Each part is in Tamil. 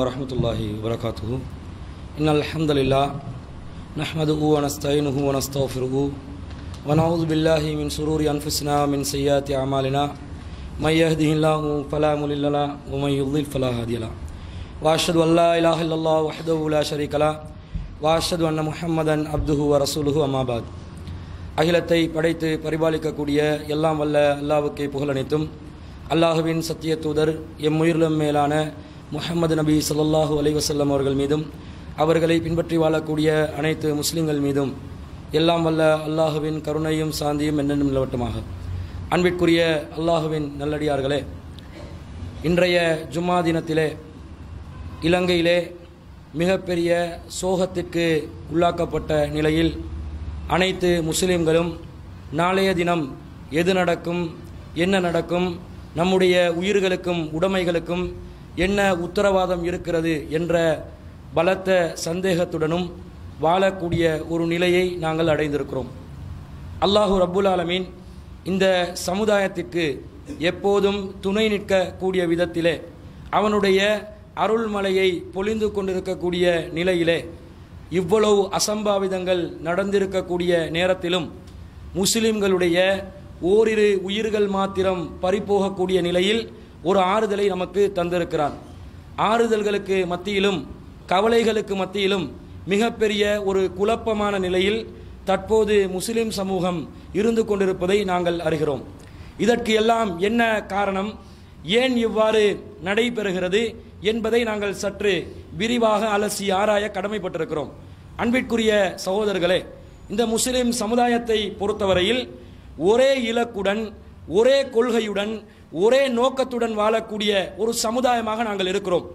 வரமத்துல்லாஹி வரகாத்துஹு இன் அல்ஹம்துலில்லா நஹ்மதுஹு வனஸ்தைனுஹு வனஸ்தௌஃபிருஹு ونعوذ بالله من شرور أنفسنا ومن سيئات أعمالنا من يهده الله فلا مضل له ومن يضلل فلا هادي له وأشهد أن لا إله إلا الله وحده لا شريك له وأشهد أن محمدا عبده ورسوله أما بعد அகிலத்தை படைத்து பரிபாலிக்கக்கூடிய எல்லாம் வல்ல அல்லாவுக்கே புகழ் அனைத்தும் அல்லாஹுவின் சத்திய தூதர் எம்முயிரிலும் மேலான முஹம்மது நபி ஸல்லல்லாஹு அலைவசல்லம் அவர்கள் மீதும் அவர்களை பின்பற்றி வாழக்கூடிய அனைத்து முஸ்லிம்கள் மீதும் எல்லாம் வல்ல அல்லாஹுவின் கருணையும் சாந்தியும் என்னென்னும் நிலவட்டமாக. அன்பிற்குரிய அல்லாஹுவின் நல்லடியார்களே இன்றைய ஜும்மா தினத்திலே இலங்கையிலே மிகப்பெரிய சோகத்திற்கு உள்ளாக்கப்பட்ட நிலையில் அனைத்து முஸ்லிம்களும் நாளைய தினம் எது நடக்கும் என்ன நடக்கும் நம்முடைய உயிர்களுக்கும் உடைமைகளுக்கும் என்ன உத்தரவாதம் இருக்கிறது என்ற பலத்த சந்தேகத்துடனும் வாழக்கூடிய ஒரு நிலையை நாங்கள் அடைந்திருக்கிறோம். அல்லாஹு ரப்புல் ஆலமீன் இந்த சமுதாயத்திற்கு எப்போதும் துணை நிற்கக்கூடிய விதத்திலே அவனுடைய அருள்மலையை பொழிந்து கொண்டிருக்கக்கூடிய நிலையிலே இவ்வளவு அசம்பாவிதங்கள் நடந்திருக்கக்கூடிய நேரத்திலும் முஸ்லிம்களுடைய ஓரிரு உயிர்கள் மாத்திரம் பறிபோகக்கூடிய நிலையில் ஒரு ஆறுதலை நமக்கு தந்திருக்கிறான் ஆறுதல்களுக்கு மத்தியிலும் கவலைகளுக்கு மத்தியிலும் மிகப்பெரிய ஒரு குழப்பமான நிலையில் தற்போது முஸ்லிம் சமூகம் இருந்து கொண்டிருப்பதை நாங்கள் அறிகிறோம். இதற்கு எல்லாம் என்ன காரணம்? ஏன் இவ்வாறு நடைபெறுகிறது என்பதை நாங்கள் சற்று விரிவாக அலசி ஆராய கடமைப்பட்டிருக்கிறோம். அன்பிற்குரிய சகோதரர்களே இந்த முஸ்லிம் சமுதாயத்தை பொறுத்தவரையில் ஒரே இலக்குடன் ஒரே கொள்கையுடன் ஒரே நோக்கத்துடன் வாழக்கூடிய ஒரு சமுதாயமாக நாங்கள் இருக்கிறோம்.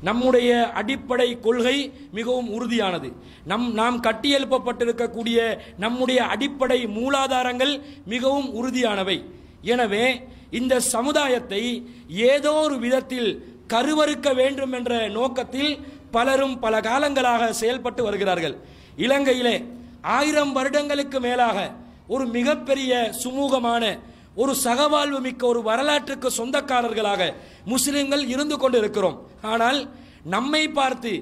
நம்முடைய அடிப்படை கொள்கை மிகவும் உறுதியானது. நம் நாம் கட்டியெழுப்பப்பட்டிருக்கக்கூடிய நம்முடைய அடிப்படை மூலாதாரங்கள் மிகவும் உறுதியானவை. எனவே இந்த சமுதாயத்தை ஏதோ ஒரு விதத்தில் கருவறுக்க வேண்டும் என்ற நோக்கத்தில் பலரும் பல காலங்களாக செயல்பட்டு வருகிறார்கள். இலங்கையிலே ஆயிரம் வருடங்களுக்கு மேலாக ஒரு மிகப்பெரிய சுமூகமான ஒரு சகவாழ்வு மிக்க ஒரு வரலாற்றுக்கு சொந்தக்காரர்களாக முஸ்லிம்கள் இருந்து கொண்டு இருக்கிறோம் ஆனால் நம்மை பார்த்து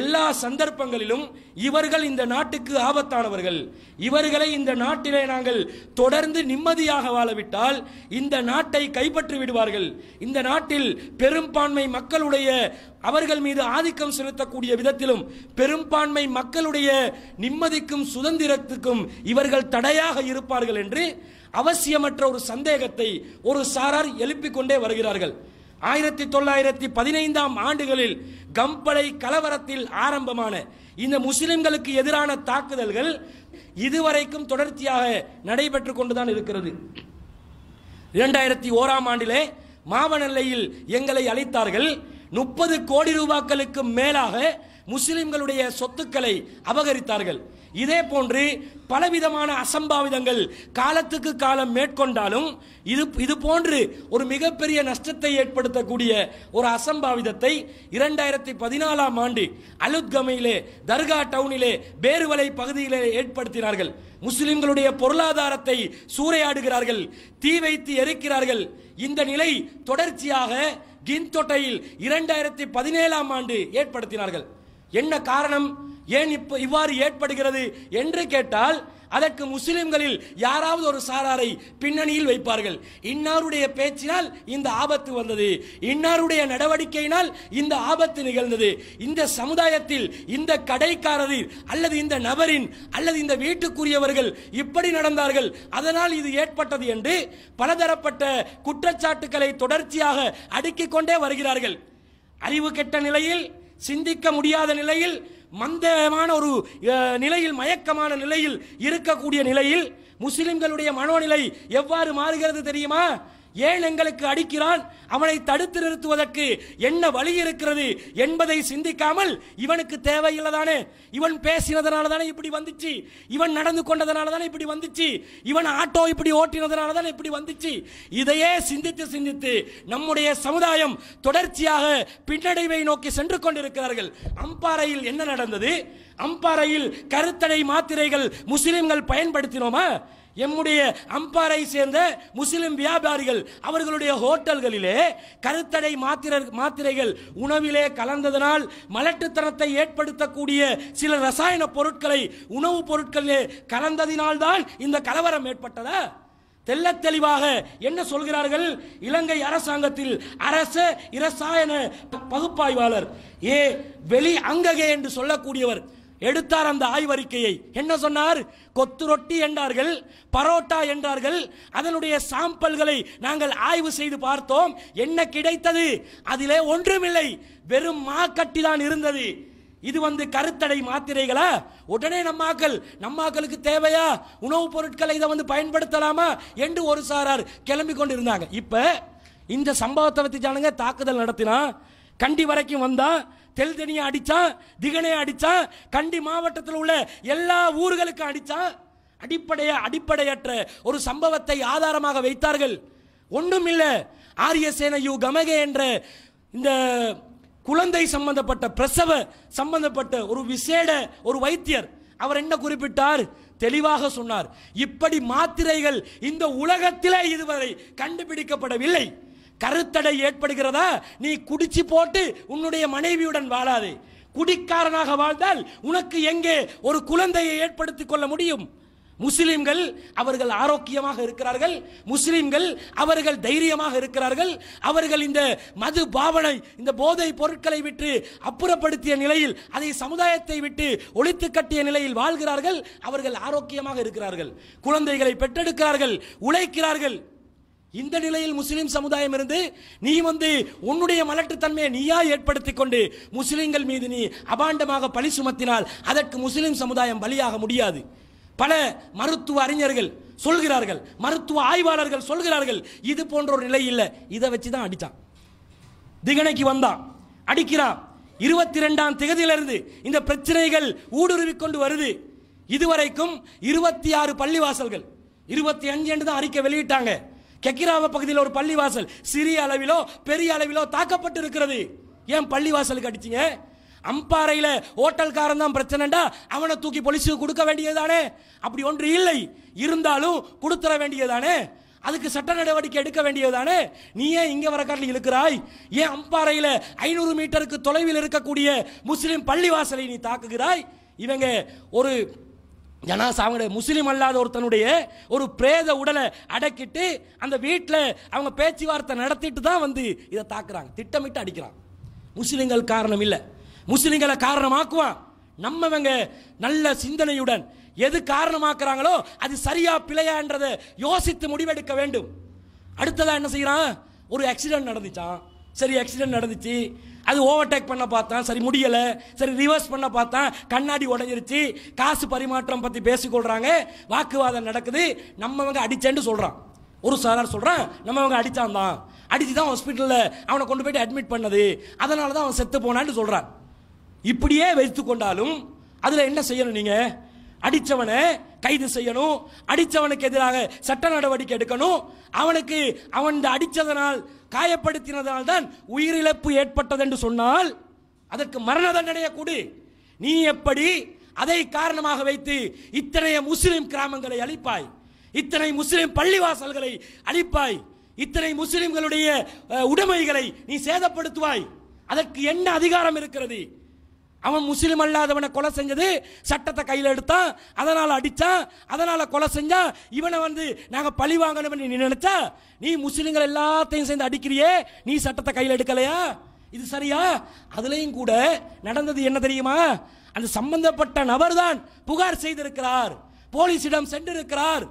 எல்லா சந்தர்ப்பங்களிலும் இவர்கள் இந்த நாட்டுக்கு ஆபத்தானவர்கள். இவர்களை இந்த நாட்டிலே நாங்கள் தொடர்ந்து நிம்மதியாக வாழவிட்டால் இந்த நாட்டை கைப்பற்றி விடுவார்கள். இந்த நாட்டில் பெரும்பான்மை மக்களுடைய அவர்கள் மீது ஆதிக்கம் செலுத்தக்கூடிய விதத்திலும் பெரும்பான்மை மக்களுடைய நிம்மதிக்கும் சுதந்திரத்துக்கும் இவர்கள் தடையாக இருப்பார்கள் என்று அவசியமற்ற ஒரு சந்தேகத்தை ஒரு சாரார் எழுப்பிக் கொண்டே வருகிறார்கள். ஆயிரத்தி தொள்ளாயிரத்தி பதினைந்தாம் ஆண்டுகளில் கம்பளை கலவரத்தில் ஆரம்பமான இந்த முஸ்லிம்களுக்கு எதிரான தாக்குதல்கள் இதுவரைக்கும் தொடர்ச்சியாக நடைபெற்று கொண்டுதான் இருக்கிறது. இரண்டாயிரத்தி ஓராம் ஆண்டிலே மாவனல்லையில் எங்களை அழைத்தார்கள். முப்பது கோடி ரூபாக்களுக்கு மேலாக முஸ்லிம்களுடைய சொத்துக்களை அபகரித்தார்கள். இதே போன்று பலவிதமான அசம்பாவிதங்கள் காலத்துக்கு காலம் மேற்கொண்டாலும் இது இது போன்று ஒரு மிகப்பெரிய நஷ்டத்தை ஏற்படுத்தக்கூடிய ஒரு அசம்பாவிதத்தை இரண்டாயிரத்தி பதினாலாம் ஆண்டு அலுத்கமையிலே தர்கா டவுனிலே பேருவலை பகுதியிலே ஏற்படுத்தினார்கள். முஸ்லிம்களுடைய பொருளாதாரத்தை சூறையாடுகிறார்கள் தீ வைத்து எரிக்கிறார்கள். இந்த நிலை தொடர்ச்சியாக கின்தொட்டையில் இரண்டாயிரத்தி பதினேழாம் ஆண்டு ஏற்படுத்தினார்கள். என்ன காரணம்? ஏன் இப்ப இவ்வாறு ஏற்படுகிறது என்று கேட்டால் அதற்கு முஸ்லிம்களில் யாராவது ஒரு சாராரை பின்னணியில் வைப்பார்கள். இன்னாருடைய பேச்சினால் இந்த ஆபத்து வந்தது. இன்னாருடைய நடவடிக்கையினால் இந்த ஆபத்து நிகழ்ந்தது. இந்த சமுதாயத்தில் இந்த கடைக்காரரில் அல்லது இந்த நபரின் அல்லது இந்த வீட்டுக்குரியவர்கள் இப்படி நடந்தார்கள். அதனால் இது ஏற்பட்டது என்று பலதரப்பட்ட குற்றச்சாட்டுக்களை தொடர்ச்சியாக அடுக்கிக் கொண்டே வருகிறார்கள். அறிவு கெட்ட நிலையில் சிந்திக்க முடியாத நிலையில் மந்தமான ஒரு நிலையில் மயக்கமான நிலையில் இருக்கக்கூடிய நிலையில் முஸ்லிம்களுடைய மனோநிலை எவ்வாறு மாறுகிறது தெரியுமா? ஏன் எங்களுக்கு அடிக்கிறான்? அவனை தடுத்து நிறுத்துவதற்கு என்ன வழி இருக்கிறது என்பதை சிந்திக்காமல் இவனுக்கு தேவையில்லதானே? இவன் பேசினதனால தானே இப்படி வந்துச்சு? இவன் நடந்து கொண்டதனால தானே இப்படி வந்துச்சு? இவன் ஆட்டோ இப்படி ஓட்டினதனால தானே இப்படி வந்துச்சு? இதையே சிந்தித்து சிந்தித்து நம்முடைய சமுதாயம் தொடர்ச்சியாக பின்னடைவை நோக்கி சென்று கொண்டிருக்கிறார்கள். அம்பாறையில் என்ன நடந்தது? அம்பாறையில் கருத்தடை மாத்திரைகள் முஸ்லிம்கள் பயன்படுத்தினோமா? எம்முடைய அம்பாரை சேர்ந்த முஸ்லிம் வியாபாரிகள் அவர்களுடைய ஹோட்டல்களிலே கருத்தடை மாத்திரை மாத்திரைகள் உணவிலே கலந்ததனால் மலட்டுத்தனத்தை ஏற்படுத்தக்கூடிய சில ரசாயன பொருட்களை உணவுப் பொருட்களிலே கலந்ததினால்தான் இந்த கலவரம் ஏற்பட்டதா? தெல்ல தெளிவாக என்ன சொல்கிறார்கள்? இலங்கை அரசாங்கத்தில் அரச இரசாயன பகுப்பாய்வாளர் ஏ. வெளி அங்ககே என்று சொல்லக்கூடியவர் எடுத்தார் அந்த ஆய்வறிக்கையை. என்ன சொன்னார்? கொத்து ரொட்டி என்றார்கள் பரோட்டா என்றார்கள் அதனுடைய சாம்பல்களை நாங்கள் ஆய்வு செய்து பார்த்தோம். என்ன கிடைத்தது? அதிலே ஒன்றுமில்லை. வெறும் மாக்கட்டி தான் இருந்தது. இது வந்து கருத்தடை மாத்திரைகளா? உடனே நம்மாக்கள் நம்மாக்களுக்கு தேவையா? உணவுப் பொருட்களை இதை வந்து பயன்படுத்தலாமா? என்று ஒரு சாரார் கிளம்பி கொண்டு இருந்தாங்க இப்ப இந்த சம்பவத்தை வச்சு ஜானுங்க தாக்குதல் நடத்தினா கண்டி வரைக்கும் வந்தா தெல்தனியா அடித்தான் திகனை அடித்தான் கண்டி மாவட்டத்தில் உள்ள எல்லா ஊர்களுக்கும் அடித்தான் அடிப்படைய அடிப்படையற்ற ஒரு சம்பவத்தை ஆதாரமாக வைத்தார்கள். ஒன்றுமில்ல ஆரியசேன யு கமகே என்ற இந்த குழந்தை சம்பந்தப்பட்ட பிரசவ சம்பந்தப்பட்ட ஒரு விசேட ஒரு வைத்தியர் அவர் என்ன குறிப்பிட்டார்? தெளிவாக சொன்னார். இப்படி மாத்திரைகள் இந்த உலகத்திலே இதுவரை கண்டுபிடிக்கப்படவில்லை. கருத்தடை ஏற்படுகிறதா? நீ குடிச்சு போட்டு உன்னுடைய மனைவியுடன் வாழாதே. குடிக்காரனாக வாழ்ந்தால் உனக்கு எங்கே ஒரு குழந்தையை ஏற்படுத்திக் கொள்ள முடியும்? முஸ்லிம்கள் அவர்கள் ஆரோக்கியமாக இருக்கிறார்கள். முஸ்லிம்கள் அவர்கள் தைரியமாக இருக்கிறார்கள். அவர்கள் இந்த மது பாவனை இந்த போதை பொருட்களை விட்டு அப்புறப்படுத்திய நிலையில் அதை சமுதாயத்தை விட்டு ஒழித்து கட்டிய நிலையில் வாழ்கிறார்கள். அவர்கள் ஆரோக்கியமாக இருக்கிறார்கள். குழந்தைகளை பெற்றெடுக்கிறார்கள். உழைக்கிறார்கள். இந்த நிலையில் முஸ்லிம் சமுதாயம் இருந்து நீ வந்து உன்னுடைய மலட்டுத்தன்மையை நீயா ஏற்படுத்திக் கொண்டு முஸ்லிம்கள் மீது நீ அபாண்டமாக பழி சுமத்தினால் அதற்கு முஸ்லிம் சமுதாயம் பலியாக முடியாது. பல மருத்துவ அறிஞர்கள் சொல்கிறார்கள் மருத்துவ ஆய்வாளர்கள் சொல்கிறார்கள் இது போன்ற ஒரு நிலை இல்லை. இதை வச்சு தான் அடித்தான் திகனைக்கு வந்தான். அடிக்கிறான். இருபத்தி ரெண்டாம் திகதியிலிருந்து இந்த பிரச்சனைகள் ஊடுருவி கொண்டு வருது. இதுவரைக்கும் இருபத்தி ஆறு பள்ளிவாசல்கள் இருபத்தி அஞ்சு என்று தான் அறிக்கை வெளியிட்டாங்க. கெக்கிராவ பகுதியில் ஒரு பள்ளிவாசல் சிறிய அளவிலோ பெரிய அளவிலோ தாக்கப்பட்டு இருக்கிறது ஏன் பள்ளிவாசலுக்கு அடிச்சிங்க? அம்பாறையில் ஹோட்டல்காரன் தான் பிரச்சனைடா அவனை தூக்கி போலீஸுக்கு கொடுக்க வேண்டியதானே அப்படி ஒன்று இல்லை. இருந்தாலும் கொடுத்துற வேண்டியதானே அதுக்கு சட்ட நடவடிக்கை எடுக்க வேண்டியதுதானே? நீ ஏன் இங்கே வர காட்டில் இருக்கிறாய் ஏன் அம்பாறையில் ஐநூறு மீட்டருக்கு தொலைவில் இருக்கக்கூடிய முஸ்லீம் பள்ளிவாசலை நீ தாக்குகிறாய்? இவங்க ஒரு ஜனாசா அவங்க முஸ்லீம் அல்லாத ஒருத்தனுடைய ஒரு பிரேத உடலை அடக்கிட்டு அந்த வீட்டில் அவங்க பேச்சுவார்த்தை நடத்திட்டு தான் வந்து இதை தாக்குறாங்க. திட்டமிட்டு அடிக்கிறான். முஸ்லீம்கள் காரணம் இல்லை. முஸ்லீம்களை காரணமாக்குவான். நம்மவங்க நல்ல சிந்தனையுடன் எது காரணமாக்குறாங்களோ அது சரியா பிழையான்றதை யோசித்து முடிவெடுக்க வேண்டும். அடுத்ததாக என்ன செய்கிறான் ஒரு ஆக்சிடென்ட் நடந்துச்சான் சரி ஆக்சிடென்ட் நடந்துச்சு. அது ஓவர்டேக் பண்ண பார்த்தான். சரி முடியலை. சரி ரிவர்ஸ் பண்ண பார்த்தான். கண்ணாடி உடஞ்சிருச்சு. காசு பரிமாற்றம் பற்றி பேசிக்கொள்கிறாங்க வாக்குவாதம் நடக்குது. நம்மவங்க அடிச்சேன்னு சொல்கிறான் ஒரு சாரார் சொல்றான் நம்மவங்க அடித்தான் தான். அடிச்சு தான் ஹாஸ்பிட்டலில் அவனை கொண்டு போயிட்டு அட்மிட் பண்ணது. அதனால தான் அவன் செத்து போனான்னு சொல்கிறான் இப்படியே வைத்து கொண்டாலும் அதில் என்ன செய்யணும் நீங்கள் அடித்தவனை கைது செய்யணும். அடித்தவனுக்கு எதிராக சட்ட நடவடிக்கை எடுக்கணும். அவனுக்கு அவன் இந்த அடித்ததனால் காயப்படுத்தினதால் தான் உயிரிழப்பு ஏற்பட்டது என்று சொன்னால் அதற்கு மரண தண்டனையை கொடு. நீ எப்படி அதை காரணமாக வைத்து இத்தனைய முஸ்லிம் கிராமங்களை அழிப்பாய்? இத்தனை முஸ்லிம் பள்ளிவாசல்களை அழிப்பாய்? இத்தனை முஸ்லிம்களுடைய உடைமைகளை நீ சேதப்படுத்துவாய்? அதற்கு என்ன அதிகாரம் இருக்கிறது? அவன் முஸ்லீம் அல்லாதவனை கொலை செஞ்சது சட்டத்தை கையில் எடுத்தான் அதனால் அடித்தான் அதனால் கொலை செஞ்சான் இவனை வந்து நாங்கள் பழி வாங்கணும் நீ நினைச்சா நீ முஸ்லிம்கள் எல்லாத்தையும் சேர்ந்து அடிக்கிறியே நீ சட்டத்தை கையில் எடுக்கலையா? இது சரியா? அதுலேயும் கூட நடந்தது என்ன தெரியுமா? அந்த சம்பந்தப்பட்ட நபர்தான் புகார் செய்திருக்கிறார் போலீசிடம் சென்றிருக்கிறார்.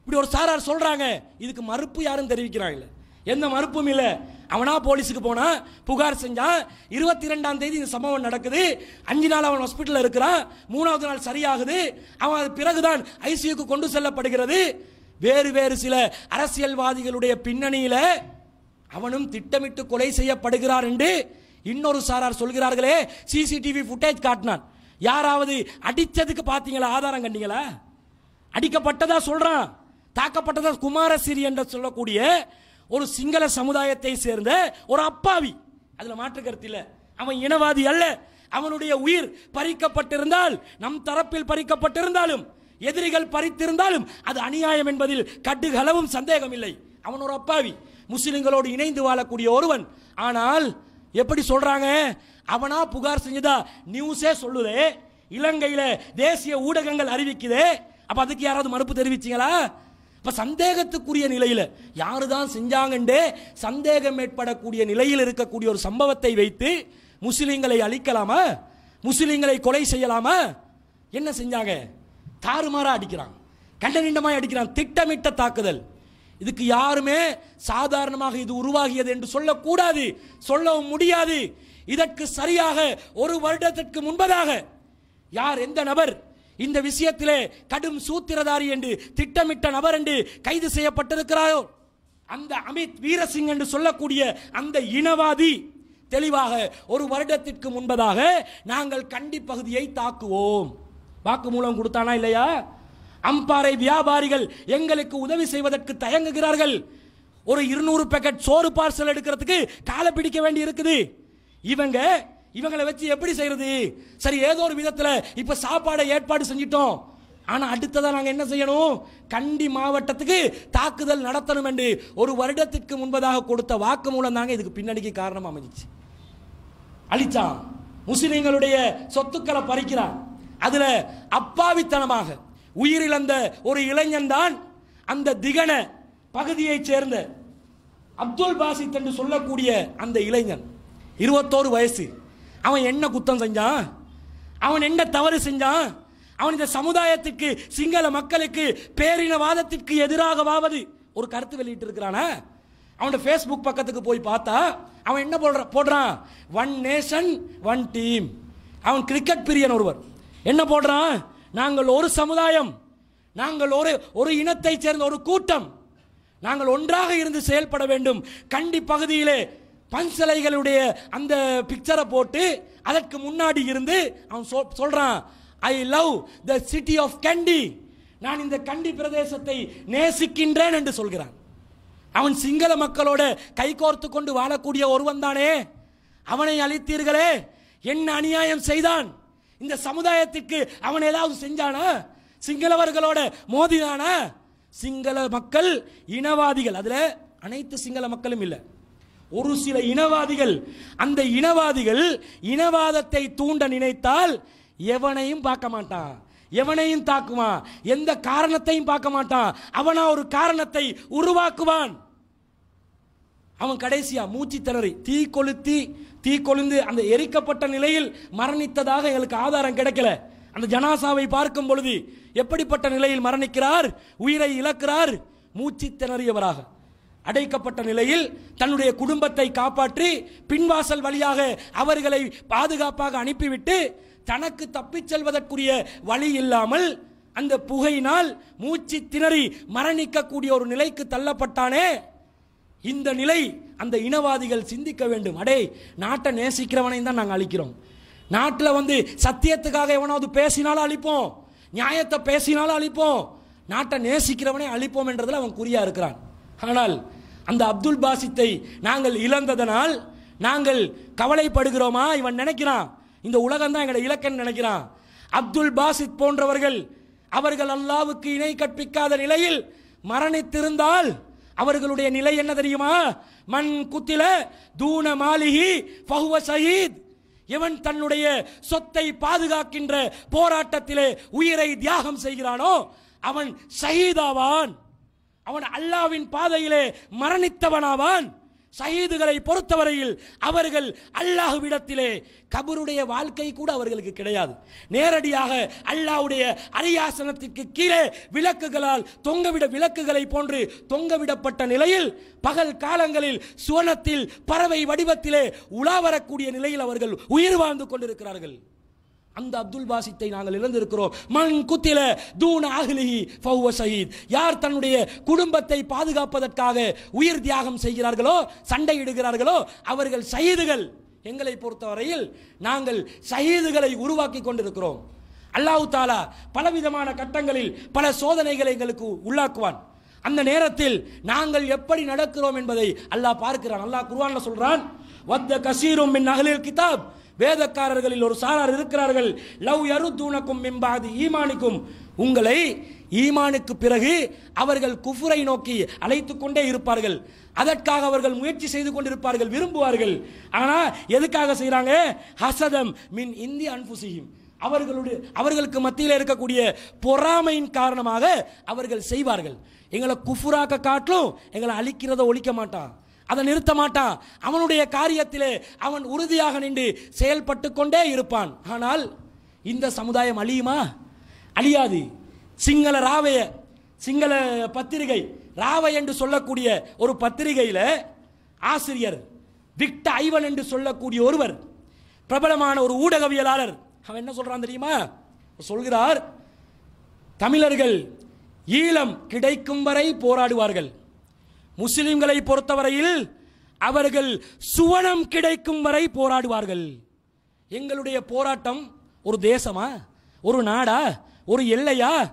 இப்படி ஒரு சாரார் சொல்கிறாங்க இதுக்கு மறுப்பு யாரும் தெரிவிக்கிறாங்களே எந்த மறுப்பும் இல்லை. அவனா போலீஸுக்கு போனான் புகார் செஞ்சான் இருபத்தி ரெண்டாம் தேதி இந்த சம்பவம் நடக்குது. அஞ்சு நாள் அவன் ஹாஸ்பிட்டலில் இருக்கிறான். மூணாவது நாள் சரியாகுது. அவன் அது பிறகுதான் ஐசியூக்கு கொண்டு செல்லப்படுகிறது. வேறு வேறு சில அரசியல்வாதிகளுடைய பின்னணியில் அவனும் திட்டமிட்டு கொலை செய்யப்படுகிறார் என்று இன்னொரு சாரார் சொல்கிறார்களே. சிசிடிவி ஃபுட்டேஜ் காட்டினான். யாராவது அடித்ததுக்கு பார்த்தீங்களா? ஆதாரம் கண்டீங்களா? அடிக்கப்பட்டதா சொல்கிறான் தாக்கப்பட்டதா? குமாரசிறி என்று சொல்லக்கூடிய ஒரு சிங்கள சமுதாயத்தை சேர்ந்த ஒரு அப்பாவி. அதுல மாற்று கருத்து இல்ல. அவன் இனவாதி அல்ல. அவனுடைய உயிர் பறிக்கப்பட்டிருந்தால் நம் தரப்பில் பறிக்கப்பட்டிருந்தாலும் எதிரிகள் பறித்திருந்தாலும் அது அநியாயம் என்பதில் கட்டுகளவும் சந்தேகம் இல்லை அவன் ஒரு அப்பாவி. முஸ்லிம்களோடு இணைந்து வாழக்கூடிய ஒருவன். ஆனால் எப்படி சொல்றாங்க? அவனா புகார் செஞ்சதா? நியூஸே சொல்லுதே. இலங்கையில தேசிய ஊடகங்கள் அறிவிக்குதே. அப்ப அதுக்கு யாராவது மறுப்பு தெரிவிச்சீங்களா? இப்போ சந்தேகத்துக்குரிய நிலையில் யாரு தான் செஞ்சாங்கண்டே சந்தேகம் ஏற்படக்கூடிய நிலையில் இருக்கக்கூடிய ஒரு சம்பவத்தை வைத்து முஸ்லீம்களை அழிக்கலாமா? முஸ்லீம்களை கொலை செய்யலாமா? என்ன செஞ்சாங்க? தாறுமாறாக அடிக்கிறான் கண்டனிண்டமாய் அடிக்கிறான் திட்டமிட்ட தாக்குதல். இதுக்கு யாருமே சாதாரணமாக இது உருவாகியது என்று சொல்லக்கூடாது. சொல்லவும் முடியாது. இதற்கு சரியாக ஒரு வருடத்திற்கு முன்பதாக யார்? எந்த நபர்? இந்த விஷயத்திலே கடும் சூத்திரதாரி என்று திட்டமிட்ட நபர் என்று கைது செய்யப்பட்டிருக்கிறாரோ? அந்த அமித் வீரசிங் என்று சொல்லக்கூடிய அந்த இனவாதி தெளிவாக ஒரு வருடத்திற்கு முன்பதாக நாங்கள் கண்டி பகுதியை தாக்குவோம். வாக்குமூலம் கொடுத்தானா இல்லையா? அம்பாறை வியாபாரிகள் எங்களுக்கு உதவி செய்வதற்கு தயங்குகிறார்கள். ஒரு இருநூறு பேக்கெட் சோறு பார்சல் எடுக்கிறதுக்கு காலை பிடிக்க வேண்டி இருக்குது. இவங்க இவங்களை வச்சு எப்படி செய்யறது? சரி ஏதோ ஒரு விதத்தில் இப்போ சாப்பாடை ஏற்பாடு செஞ்சிட்டோம். ஆனால் அடுத்ததாக நாங்கள் என்ன செய்யணும்? கண்டி மாவட்டத்துக்கு தாக்குதல் நடத்தணும் என்று ஒரு வருடத்திற்கு முன்பதாக கொடுத்த வாக்குமூலம் தாங்க இதுக்கு பின்னணிக்கு காரணம் அமைஞ்சிச்சு. அழிச்சான். முஸ்லிம்களுடைய சொத்துக்களை பறிக்கிறான். அதில் அப்பாவித்தனமாக உயிரிழந்த ஒரு இளைஞன் தான் அந்த திகன பகுதியைச் சேர்ந்த அப்துல் பாசித் என்று சொல்லக்கூடிய அந்த இளைஞன். இருபத்தோரு வயசு. அவன் என்ன குத்தம் செஞ்சான்? அவன் என்ன தவறு செஞ்சான்? அவன் இந்த சமுதாயத்துக்கு சிங்கள மக்களுக்கு பேரினவாதத்திற்கு எதிராகவாவது ஒரு கருத்து வெளியிட்டு இருக்கிறானா அவனோட ஃபேஸ்புக் பக்கத்துக்கு போய் பார்த்தா அவன் என்ன போடுற போடுறான்? ஒன் நேஷன் ஒன் டீம் அவன் கிரிக்கெட் பிரியன் ஒருவர். என்ன போடுறான்? நாங்கள் ஒரு சமுதாயம். நாங்கள் ஒரு ஒரு இனத்தைச் சேர்ந்த ஒரு கூட்டம். நாங்கள் ஒன்றாக இருந்து செயல்பட வேண்டும். கண்டி பகுதியிலே பஞ்சலைகளுடைய அந்த பிக்சரை போட்டு அதற்கு முன்னாடி இருந்து அவன் சொல்- சொல்கிறான் I love the city of Kandy நான் இந்த கண்டி பிரதேசத்தை நேசிக்கின்றேன் என்று சொல்கிறான். அவன் சிங்கள மக்களோட கைகோர்த்து கொண்டு வாழக்கூடிய ஒருவன் தானே. அவனை அழித்தீர்களே. என்ன அநியாயம் செய்தான்? இந்த சமுதாயத்திற்கு அவன் ஏதாவது செஞ்சானா? சிங்களவர்களோட மோதினானா? சிங்கள மக்கள் இனவாதிகள். அதில் அனைத்து சிங்கள மக்களும் இல்லை. ஒரு சில இனவாதிகள் அந்த இனவாதிகள் இனவாதத்தை தூண்ட நினைத்தால் எவனையும் பார்க்க மாட்டான். எவனையும் தாக்குவான். எந்த காரணத்தையும் பார்க்க மாட்டான். அவனா ஒரு காரணத்தை உருவாக்குவான். அவன் கடைசியா மூச்சு திணறி தீ கொளுத்தி தீ கொழுந்து அந்த எரிக்கப்பட்ட நிலையில் மரணித்ததாக எங்களுக்கு ஆதாரம் கிடைக்கல. அந்த ஜனாசாவை பார்க்கும் பொழுது எப்படிப்பட்ட நிலையில் மரணிக்கிறார்? உயிரை இழக்கிறார்? மூச்சு திணறியவராக. அடைக்கப்பட்ட நிலையில் தன்னுடைய குடும்பத்தை காப்பாற்றி பின்வாசல் வழியாக அவர்களை பாதுகாப்பாக அனுப்பிவிட்டு தனக்கு தப்பிச் செல்வதற்குரிய வழி இல்லாமல் அந்த புகையினால் மூச்சு திணறி மரணிக்கக்கூடிய ஒரு நிலைக்கு தள்ளப்பட்டானே. இந்த நிலை அந்த இனவாதிகள் சிந்திக்க வேண்டும். அடே நாட்டை நேசிக்கிறவனையும் தான் நாங்கள் அழிக்கிறோம். நாட்டில் வந்து சத்தியத்துக்காக எவனாவது பேசினாலும் அழிப்போம். நியாயத்தை பேசினாலும் அழிப்போம். நாட்டை நேசிக்கிறவனே அழிப்போம் என்றதில் அவன் குறியா இருக்கிறான். ஆனால் அந்த அப்துல் பாசித்தை நாங்கள் இழந்ததனால் நாங்கள் கவலைப்படுகிறோமா? இவன் நினைக்கிறான். இந்த உலகம் தான் எங்களை இலக்கன் நினைக்கிறான். அப்துல் பாசித் போன்றவர்கள் அவர்கள் அல்லாவுக்கு இணை கற்பிக்காத நிலையில் மரணித்திருந்தால் அவர்களுடைய நிலை என்ன தெரியுமா? மண் குத்தில தூன மாளிகி பகுவ சயீத் எவன் தன்னுடைய சொத்தை பாதுகாக்கின்ற போராட்டத்திலே உயிரை தியாகம் செய்கிறானோ? அவன் ஷஹீதாவான். அவன் அல்லாவின் பாதையிலே மரணித்தவனாவான். சகிதுகளை பொறுத்தவரையில் அவர்கள் அல்லாஹ்விடத்திலே கபருடைய வாழ்க்கை கூட அவர்களுக்கு கிடையாது. நேரடியாக அல்லாஹ்வுடைய அரியாசனத்திற்கு கீழே விளக்குகளால் தொங்கவிட விளக்குகளை போன்று தொங்கவிடப்பட்ட நிலையில் பகல் காலங்களில் சுவனத்தில் பறவை வடிவத்திலே உலா வரக்கூடிய நிலையில் அவர்கள் உயிர் வாழ்ந்து கொண்டிருக்கிறார்கள். அந்த அப்துல் பாசித்தை நாங்கள் இழந்திருக்கிறோம். மண் குத்தில தூண அஹ்லிஹி ஃபவுவ சஹீத் யார் தன்னுடைய குடும்பத்தை பாதுகாப்பதற்காக உயிர் தியாகம் செய்கிறார்களோ சண்டையிடுகிறார்களோ அவர்கள் ஷஹீதுகள். எங்களை பொறுத்தவரையில் நாங்கள் ஷஹீதுகளை உருவாக்கி கொண்டிருக்கிறோம். அல்லாஹ் தாலா பலவிதமான கட்டங்களில் பல சோதனைகளை எங்களுக்கு உள்ளாக்குவான். அந்த நேரத்தில் நாங்கள் எப்படி நடக்கிறோம் என்பதை அல்லாஹ் பார்க்கிறான். அல்லாஹ் குர்ஆன்ல சொல்றான் வத்த கசீரும் மின் அகலில் கிதாப். வேதக்காரர்களில் ஒரு சாரார் இருக்கிறார்கள். லவ் யருத்தூனக்கும் மிம்பாது ஈமானிக்கும். உங்களை ஈமானுக்கு பிறகு அவர்கள் குஃபுரை நோக்கி அழைத்து கொண்டே இருப்பார்கள். அதற்காக அவர்கள் முயற்சி செய்து கொண்டிருப்பார்கள் விரும்புவார்கள். ஆனால் எதுக்காக செய்கிறாங்க ஹசதம் மின் இந்தி அன்புசியும் அவர்களுடைய அவர்களுக்கு மத்தியில் இருக்கக்கூடிய பொறாமையின் காரணமாக அவர்கள் செய்வார்கள். எங்களை குஃபுராக்க காட்டும் எங்களை அழிக்கிறத ஒழிக்க மாட்டான் அதை நிறுத்த மாட்டான். அவனுடைய காரியத்திலே அவன் உறுதியாக நின்று செயல்பட்டு கொண்டே இருப்பான். ஆனால் இந்த சமுதாயம் அழியுமா? அழியாது. சிங்கள ராவைய சிங்கள பத்திரிகை ராவை என்று சொல்லக்கூடிய ஒரு பத்திரிகையில் ஆசிரியர் விக்ட ஐவன் என்று சொல்லக்கூடிய ஒருவர் பிரபலமான ஒரு ஊடகவியலாளர் அவன் என்ன சொல்றான் தெரியுமா? சொல்கிறார் தமிழர்கள் ஈழம் கிடைக்கும் வரை போராடுவார்கள். முஸ்லிம்களை பொறுத்தவரையில் அவர்கள் சுவனம் கிடைக்கும் வரை போராடுவார்கள். எங்களுடைய போராட்டம் ஒரு தேசமா? ஒரு நாடா? ஒரு எல்லையா?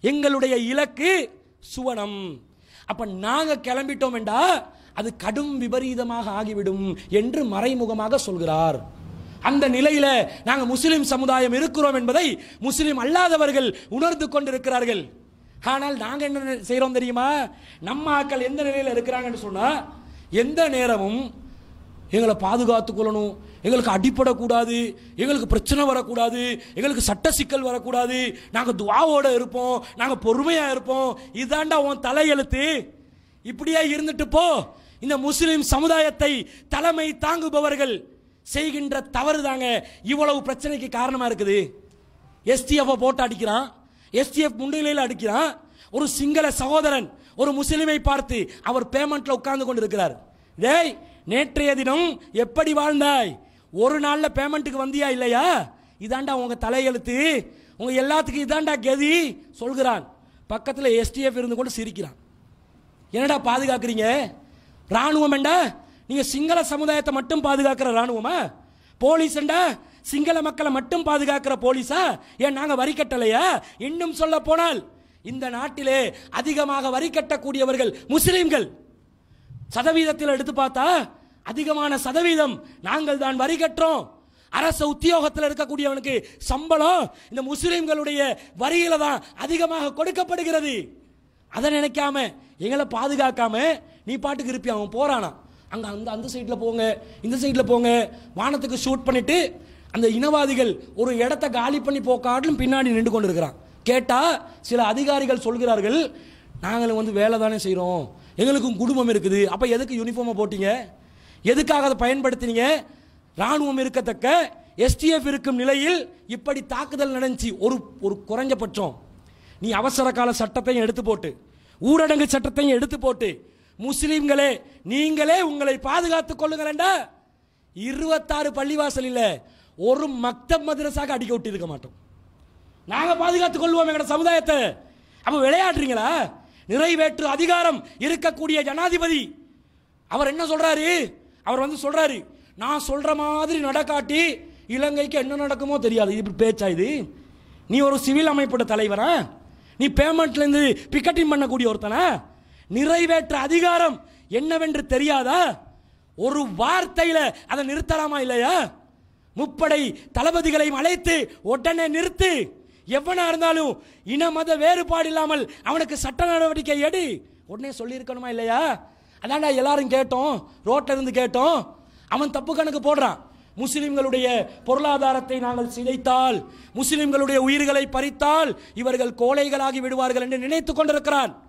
எங்களுடைய இலக்கு சுவனம். அப்ப நாங்க கிளம்பிட்டோம் என்றா அது கடும் விபரீதமாக ஆகிவிடும் என்று மறைமுகமாக சொல்கிறார். அந்த நிலையில நாங்கள் முஸ்லிம் சமுதாயம் இருக்கிறோம் என்பதை முஸ்லிம் அல்லாதவர்கள் உணர்ந்து கொண்டிருக்கிறார்கள். ஆனால் நாங்கள் என்ன செய்கிறோம் தெரியுமா? நம்ம ஆக்கள் எந்த நிலையில் இருக்கிறாங்கன்னு சொன்னால் எந்த நேரமும் எங்களை பாதுகாத்து கொள்ளணும். எங்களுக்கு அடிப்படக்கூடாது எங்களுக்கு பிரச்சனை வரக்கூடாது. எங்களுக்கு சட்ட சிக்கல் வரக்கூடாது. நாங்கள் துவாவோடு இருப்போம். நாங்கள் பொறுமையாக இருப்போம். இதாண்டா உன் தலையெழுத்து. இப்படியே இருந்துட்டு போ. இந்த முஸ்லிம் சமுதாயத்தை தலைமை தாங்குபவர்கள் செய்கின்ற தவறு தாங்க இவ்வளவு பிரச்சனைக்கு காரணமாக இருக்குது. எஸ்டிஎஃப் போட்டு அடிக்கிறான். எஸ்டிஎஃப் முன்னிலையில் அடிக்கிறான். ஒரு சிங்கள சகோதரன் ஒரு முஸ்லிமை பார்த்து அவர் பேமெண்ட்ல உட்கார்ந்து கொண்டிருக்கிறார். டேய் நேற்றைய தினம் எப்படி வாழ்ந்தாய்? ஒரு நாளில் பேமெண்ட்டுக்கு வந்தியா இல்லையா? இதாண்டா உங்க தலையெழுத்து. உங்க எல்லாத்துக்கும் இதாண்டா கதி சொல்கிறான். பக்கத்தில் எஸ்டிஎஃப் இருந்து கொண்டு சிரிக்கிறான். என்னடா பாதுகாக்கிறீங்க? ராணுவம் என்றா நீங்கள் சிங்கள சமுதாயத்தை மட்டும் பாதுகாக்கிற ராணுவமா? போலீஸ் போலீஸ்ண்டா சிங்கள மக்களை மட்டும் பாதுகாக்கிற போலீஸா? ஏன் நாங்க வரி கட்டலையா? இன்னும் சொல்ல போனால் இந்த நாட்டிலே அதிகமாக வரி கட்டக்கூடியவர்கள் முஸ்லிம்கள். சதவீதத்தில் எடுத்து பார்த்தா அதிகமான சதவீதம் நாங்கள் தான் வரி கட்டுறோம். அரசு உத்தியோகத்தில் இருக்கக்கூடியவனுக்கு சம்பளம் இந்த முஸ்லிம்களுடைய வரியில தான் அதிகமாக கொடுக்கப்படுகிறது. அதை நினைக்காம எங்களை பாதுகாக்காம நீ பாட்டுக்கு இருப்பி அவன் போறானா. அங்க அந்த அந்த சைட்ல போங்க இந்த சைட்ல போங்க. வானத்துக்கு ஷூட் பண்ணிட்டு அந்த இனவாதிகள் ஒரு இடத்த காலி பண்ணி போக்காட்டிலும் பின்னாடி நின்று கொண்டு இருக்கிறான் கேட்டால் சில அதிகாரிகள் சொல்கிறார்கள் நாங்களும் வந்து வேலை தானே செய்கிறோம் எங்களுக்கும் குடும்பம் இருக்குது. அப்போ எதுக்கு யூனிஃபார்மை போட்டீங்க? எதுக்காக அதை பயன்படுத்தினீங்க? ராணுவம் இருக்கத்தக்க எஸ்டிஎஃப் இருக்கும் நிலையில் இப்படி தாக்குதல் நடந்துச்சு. ஒரு ஒரு குறைஞ்சபட்சம். நீ அவசர கால சட்டத்தையும் எடுத்து போட்டு ஊரடங்கு சட்டத்தையும் எடுத்து போட்டு முஸ்லீம்களே நீங்களே உங்களை பாதுகாத்துக் கொள்ளுங்கள் இருபத்தாறு பள்ளிவாசல் ஒரு மக்தப் மதரசாக அடிக்க விட்டு இருக்க மாட்டோம். நாங்கள் பாதுகாத்துக் கொள்வோம் எங்களோட சமுதாயத்தை. அப்போ விளையாடுறீங்களா? நிறைவேற்று அதிகாரம் இருக்கக்கூடிய ஜனாதிபதி. அவர் என்ன சொல்றாரு? அவர் வந்து சொல்றாரு நான் சொல்ற மாதிரி நடக்காட்டி இலங்கைக்கு என்ன நடக்குமோ தெரியாது. இது இப்படி பேச்சா இது? நீ ஒரு சிவில் அமைப்போட தலைவரா? நீ பேமெண்ட்லேருந்து பிக்கெட்டிங் பிக்கட்டிங் பண்ணக்கூடிய ஒருத்தனா? நிறைவேற்ற அதிகாரம் என்னவென்று தெரியாதா? ஒரு வார்த்தையில் அதை நிறுத்தலாமா இல்லையா? முப்படை தளபதிகளையும் அழைத்து உடனே நிறுத்து. எவனா இருந்தாலும் இன மத வேறுபாடு இல்லாமல் அவனுக்கு சட்ட நடவடிக்கை எடு. உடனே சொல்லியிருக்கணுமா இல்லையா? அதான்டா எல்லாரும் கேட்டோம் ரோட்ல இருந்து கேட்டோம். அவன் தப்பு கணக்கு போடுறான். முஸ்லிம்களுடைய பொருளாதாரத்தை நாங்கள் சிதைத்தால் முஸ்லிம்களுடைய உயிர்களை பறித்தால் இவர்கள் கோழைகளாகி விடுவார்கள் என்று நினைத்துக் கொண்டிருக்கிறான்.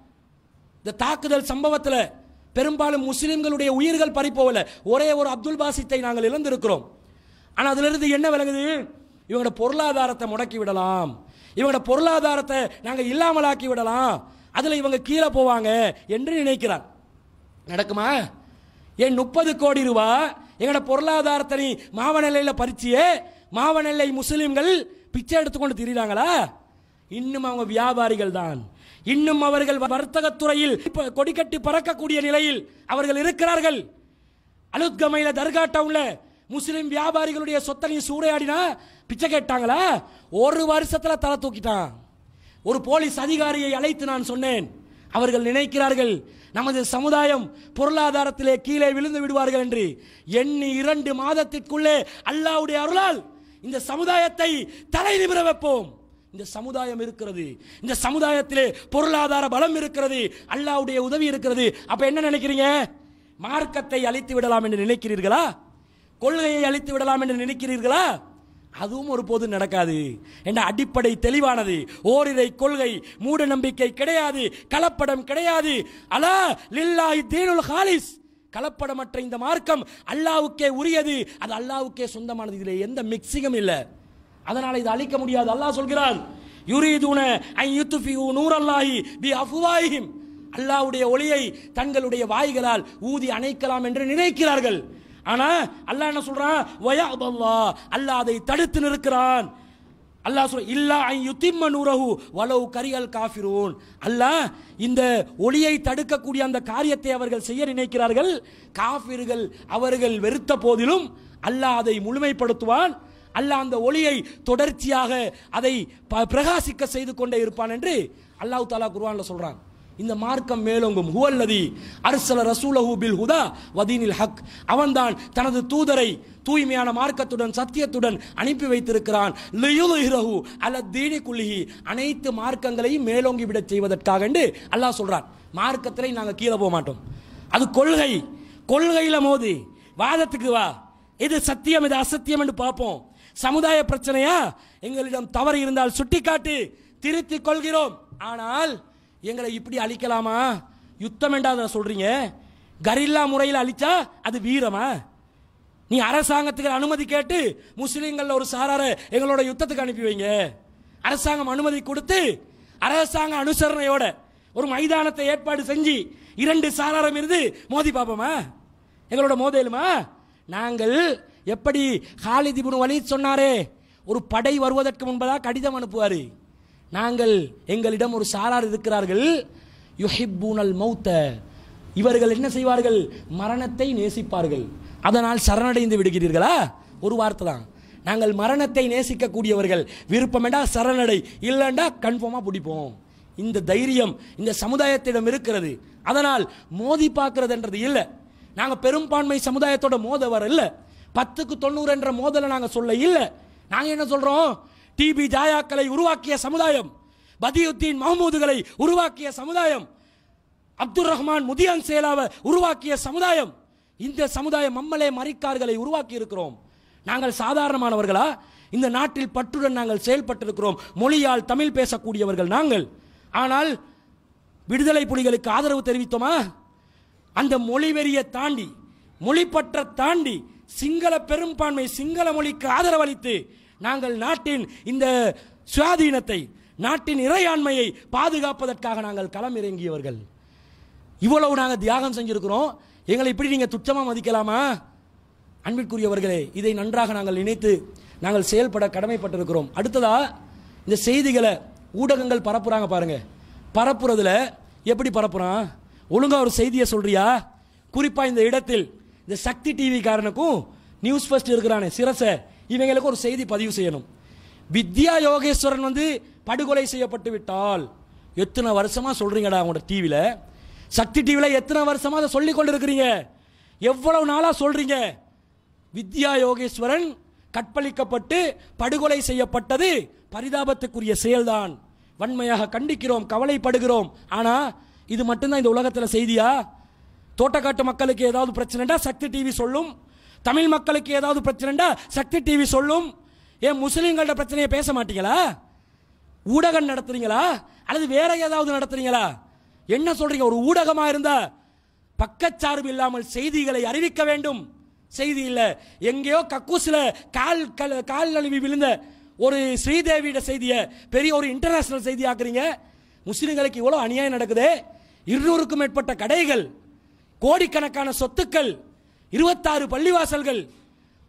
இந்த தாக்குதல் சம்பவத்தில் பெரும்பாலும் முஸ்லிம்களுடைய உயிர்கள் பறிப்போவல. ஒரே ஒரு அப்துல் பாசித்தை நாங்கள் இழந்திருக்கிறோம். ஆனால் அதிலிருந்து என்ன விளங்குது இவங்களோட பொருளாதாரத்தை முடக்கி விடலாம். இவங்களோட பொருளாதாரத்தை நாங்கள் இல்லாமலாக்கி விடலாம். அதில் இவங்க கீழே போவாங்க என்று நினைக்கிறார். நடக்குமா? ஏன் முப்பது கோடி ரூபா எங்களோட பொருளாதாரத்தை நீ மாவநிலையில் பறிச்சியே மாவநிலை முஸ்லீம்கள் பிச்சை எடுத்துக்கொண்டு திரியிறாங்களா? இன்னும் அவங்க வியாபாரிகள் தான். இன்னும் அவர்கள் வர்த்தகத்துறையில் கொடிக்கட்டி பறக்கக்கூடிய நிலையில் அவர்கள் இருக்கிறார்கள். அலுத்கமையில் தர்கா டவுனில் முஸ்லீம் வியாபாரிகளுடைய சொத்தை நீ சூறையாடினா பிச்சை கேட்டாங்களா? ஒரு வருஷத்தில் தலை தூக்கிட்டான். ஒரு போலீஸ் அதிகாரியை அழைத்து நான் சொன்னேன். அவர்கள் நினைக்கிறார்கள் நமது சமுதாயம் பொருளாதாரத்திலே கீழே விழுந்து விடுவார்கள் என்று. எண்ணி இரண்டு மாதத்திற்குள்ளே அல்லாவுடைய அருளால் இந்த சமுதாயத்தை தலை நிமிர வைப்போம். இந்த சமுதாயம் இருக்கிறது. இந்த சமுதாயத்திலே பொருளாதார பலம் இருக்கிறது. அல்லாவுடைய உதவி இருக்கிறது. அப்ப என்ன நினைக்கிறீங்க? மார்க்கத்தை அழித்து விடலாம் என்று நினைக்கிறீர்களா? கொள்கையை அழித்து விடலாம் என்று நினைக்கிறீர்களா? அதுவும் ஒரு போது நடக்காது. என்ற அடிப்படை தெளிவானது. ஓரிரை கொள்கை மூட நம்பிக்கை கிடையாது. கலப்படம் கிடையாது. அலா லில்லாஹி தீனுல் ஹாலிஸ். கலப்படமற்ற இந்த மார்க்கம் அல்லாவுக்கே உரியது. அது அல்லாவுக்கே சொந்தமானது. இதில் எந்த மிக்சிங்கும் இல்லை. அதனால் இதை அழிக்க முடியாது. அல்லாஹ் சொல்கிறான் யுரீதுன ஐ யுத்ஃபியூ நூரல்லாஹி பி அஃபுவாயிம் அல்லாஹ்வுடைய ஒளியை தங்களுடைய வாய்களால் ஊதி அணைக்கலாம் என்று நினைக்கிறார்கள். ஆனா அல்லாஹ் என்ன சொல்றான் வயஅபல்லா அல்லாஹ் அதை தடுத்து நிற்கிறான் அல்லாஹ் சொல் இல்லா ஐ யுத்திம்ம நூரஹு. வலவு கரியல் காஃபிரூன். அல்லாஹ் இந்த ஒளியை தடுக்கக்கூடிய அந்த காரியத்தை அவர்கள் செய்ய நினைக்கிறார்கள். காஃபிர்கள் அவர்கள் வெறுத்த போதிலும் அல்லாஹ் அதை முழுமைப்படுத்துவான். அல்லாஹ் அந்த ஒளியை தொடர்ச்சியாக அதை ப- பிரகாசிக்க செய்து கொண்டே இருப்பான் என்று அல்லாஹ் தாலா குர்வானில் சொல்றான். இந்த மார்க்கம் மேலோங்கும். ஹுவல்லதி அர்சல ரசூலஹு பில் ஹுதா வதீனில் ஹக். அவன்தான் தனது தூதரை தூய்மையான மார்க்கத்துடன் சத்தியத்துடன் அனுப்பி வைத்திருக்கிறான். லியுலுஹிரஹு அல தீனி குல்லிஹி. அனைத்து மார்க்கங்களையும் மேலோங்கி விடச் செய்வதற்காக என்று அல்லாஹ் சொல்றான். மார்க்கத்திலே நாங்கள் கீழே போக மாட்டோம். அது கொள்கை. கொள்கையில மோதி. வாதத்துக்கு வா. இது சத்தியம் இது அசத்தியம் என்று பார்ப்போம். சமுதாய பிரச்சனையா? எங்களிடம் தவறு இருந்தால் சுட்டிக்காட்டு திருத்திக் கொள்கிறோம். ஆனால் எங்களை இப்படி அழிக்கலாமா? யுத்தம் என்றாத சொல்றீங்க? கரில்லா முறையில் அழிச்சா அது வீரமா? நீ அரசாங்கத்துக்கு அனுமதி கேட்டு முஸ்லீம்கள் ஒரு சாராரை எங்களோட யுத்தத்துக்கு அனுப்பி வைங்க. அரசாங்கம் அனுமதி கொடுத்து அரசாங்க அனுசரணையோட ஒரு மைதானத்தை ஏற்பாடு செஞ்சு இரண்டு சாராரம் இருந்து மோதி பார்ப்போமா எங்களோட மோதலுமா? நாங்கள் எப்படி ஹாலிதிபுன் வலி சொன்னாரே ஒரு படை வருவதற்கு முன்பதாக கடிதம் அனுப்புவார். நாங்கள் எங்களிடம் ஒரு சாரார் இருக்கிறார்கள். யுஹிப்பூனல் மௌத்த. இவர்கள் என்ன செய்வார்கள்? மரணத்தை நேசிப்பார்கள். அதனால் சரணடைந்து விடுகிறீர்களா? ஒரு வார்த்தை தான். நாங்கள் மரணத்தை நேசிக்கக்கூடியவர்கள். விருப்பமெண்டா சரணடை. இல்லைண்டா கன்ஃபார்மாக பிடிப்போம். இந்த தைரியம் இந்த சமுதாயத்திடம் இருக்கிறது. அதனால் மோதி பார்க்கறதுன்றது இல்லை. நாங்கள் பெரும்பான்மை சமுதாயத்தோட மோத வர இல்லை. பத்துக்கு தொண்ணூறு என்ற மோதலை நாங்கள் சொல்ல இல்லை. நாங்கள் என்ன சொல்கிறோம் டிபி ஜாயாக்களை உருவாக்கிய சமுதாயம் பதியுத்தீன் மஹமூதுகளை உருவாக்கிய சமுதாயம் அப்துல் ரஹ்மான் முதியான் சேலாவை உருவாக்கிய சமுதாயம். இந்த சமுதாயம் மம்மலே மரிக்கார்களை உருவாக்கி இருக்கிறோம் நாங்கள் சாதாரணமானவர்களா? இந்த நாட்டில் பற்றுடன் நாங்கள் செயல்பட்டிருக்கிறோம். மொழியால் தமிழ் பேசக்கூடியவர்கள் நாங்கள். ஆனால் விடுதலை புலிகளுக்கு ஆதரவு தெரிவித்தோமா? அந்த மொழி வெறியை தாண்டி மொழிப்பற்ற தாண்டி சிங்கள பெரும்பான்மை சிங்கள மொழிக்கு ஆதரவளித்து நாங்கள் நாட்டின் இந்த சுயாதீனத்தை நாட்டின் இறையாண்மையை பாதுகாப்பதற்காக நாங்கள் களம் இறங்கியவர்கள் இவ்வளவு நாங்கள் தியாகம் செஞ்சுருக்கிறோம். எங்களை இப்படி நீங்கள் துச்சமாக மதிக்கலாமா? அன்பிற்குரியவர்களே இதை நன்றாக நாங்கள் நினைத்து நாங்கள் செயல்பட கடமைப்பட்டிருக்கிறோம். அடுத்ததா இந்த செய்திகளை ஊடகங்கள் பரப்புகிறாங்க பாருங்கள் பரப்புறதுல எப்படி பரப்புறான்? ஒழுங்காக ஒரு செய்தியை சொல்கிறியா குறிப்பாக இந்த இடத்தில் இந்த சக்தி டிவி காரனுக்கும் நியூஸ் ஃபர்ஸ்ட் இருக்கிறானே சிரசை. இவங்களுக்கு ஒரு செய்தி பதிவு செய்யணும். வித்யா யோகேஸ்வரன் வந்து படுகொலை செய்யப்பட்டு விட்டால் எத்தனை வருஷமாக சொல்கிறீங்கடா அவங்களோட டிவியில் சக்தி டிவியில் எத்தனை வருஷமாக அதை சொல்லி கொண்டு இருக்கிறீங்க எவ்வளவு நாளாக சொல்கிறீங்க வித்யா யோகேஸ்வரன் கற்பழிக்கப்பட்டு படுகொலை செய்யப்பட்டது பரிதாபத்துக்குரிய செயல்தான். வன்மையாக கண்டிக்கிறோம் கவலைப்படுகிறோம். ஆனால் இது மட்டும்தான் இந்த உலகத்தில் செய்தியா? தோட்டக்காட்டு மக்களுக்கு ஏதாவது பிரச்சனைடா சக்தி டிவி சொல்லும். தமிழ் மக்களுக்கு ஏதாவது பிரச்சனைண்டா சக்தி டிவி சொல்லும். ஏன் முஸ்லீம்களோட பிரச்சனையை பேச மாட்டீங்களா? ஊடகம் நடத்துறீங்களா? அல்லது வேற ஏதாவது நடத்துறீங்களா? என்ன சொல்றீங்க? ஒரு ஊடகமா இருந்தா பக்கச்சார்பு இல்லாமல் செய்திகளை அறிவிக்க வேண்டும். செய்தி இல்லை. எங்கேயோ கக்கூஸ்ல கால் கல்- கால் நழுவி விழுந்த ஒரு ஸ்ரீதேவியோட செய்தியை பெரிய ஒரு இன்டர்நேஷனல் செய்தி ஆக்குறீங்க. முஸ்லீம்களுக்கு இவ்வளோ அநியாயம் நடக்குது. இருநூறுக்கும் மேற்பட்ட கடைகள் கோடிக்கணக்கான சொத்துக்கள் இருபத்தாறு பள்ளிவாசல்கள்